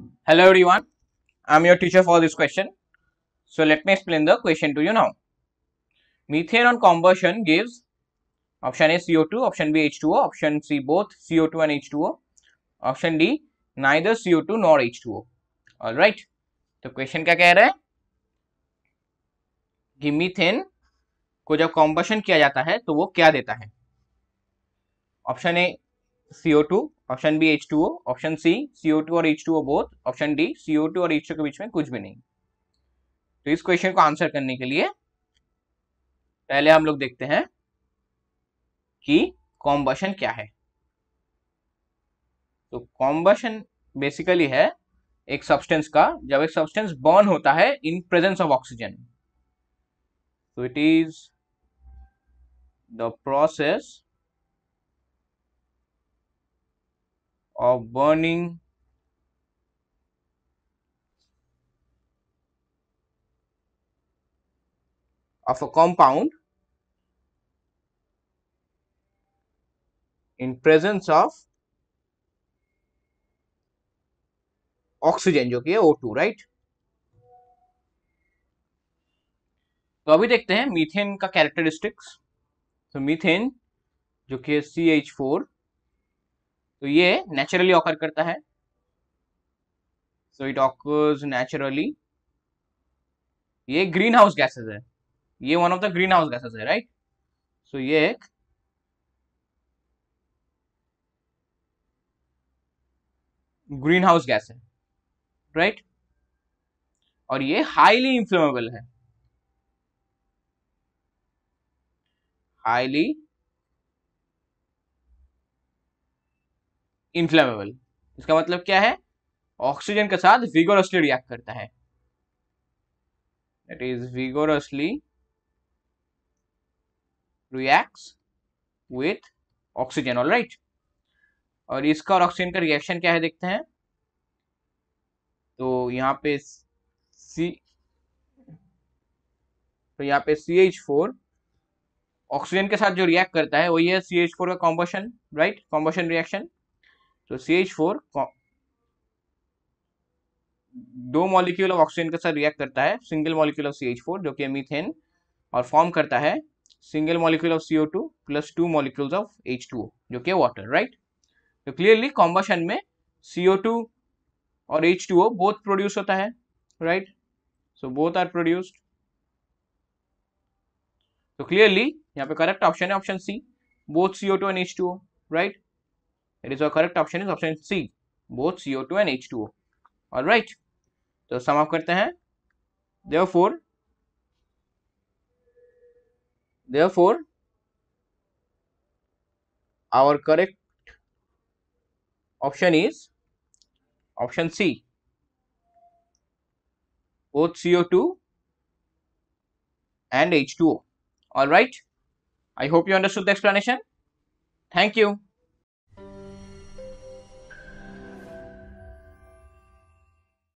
Hello everyone, I am your teacher for this question. So let me explain the question to you now. Methane on combustion gives option A CO2, option B H2O, option C both CO2 and H2O, option D neither CO2 nor H2O. Alright, तो question क्या कह रहा है कि methane को जब combustion किया जाता है तो वो क्या देता है option A CO2 option B H two option C C O two और H two O both option D C O two और एच टू के बीच में कुछ भी नहीं। तो इस क्वेश्चन को आंसर करने के लिए पहले हम लोग देखते हैं कि कॉम्बशन क्या है। तो कॉम्बशन बेसिकली है एक सब्सटेंस का, जब एक सब्सटेंस बर्न होता है इन प्रेजेंस ऑफ़ ऑक्सीजन तो it is the process of burning of a compound in presence of oxygen जो कि है O2 राइट तो अभी देखते हैं मीथेन का कैरेक्टरिस्टिक्स तो मीथेन जो कि है सी एच फोर तो ये नेचुरली ऑकर करता है। सो इट ऑकर्स नेचुरली ये ग्रीन हाउस गैसेस है। ये one of the greenhouse gases है राइट सो ये एक ग्रीन हाउस गैस है राइट right? और ये हाईली इंफ्लेमेबल है। हाईली इन्फ्लेमेबल इसका मतलब क्या है? ऑक्सीजन के साथ विगोरसली रिएक्ट करता है। That is, vigorously reacts with oxygen, all right. और इसका और ऑक्सीजन का रिएक्शन क्या है देखते हैं। तो यहाँ पे सी तो यहाँ पे सी एच फोर ऑक्सीजन के साथ जो रिएक्ट करता है, वही है सी एच फोर का कॉम्बोशन राइट कॉम्बोशन रिएक्शन तो सी एच फोर दो मॉलिक्यूल ऑफ़ ऑक्सीजन के साथ रिएक्ट करता है single molecule of C H four जो कि मीथेन और फॉर्म करता है single molecule of C O two plus two molecules of H two O जो कि वाटर राइट तो क्लियरली कॉम्बशन में सीओ टू और H two O both produce होता है right so both are produced तो क्लियरली यहाँ पे करेक्ट ऑप्शन है option C both C O two and H two O right It is our correct option is option C, both CO2 and H2O. All right. तो sum up करते हैं therefore therefore our correct option is option C both CO2 and H2O. All right. I hope you understood the explanation. Thank you.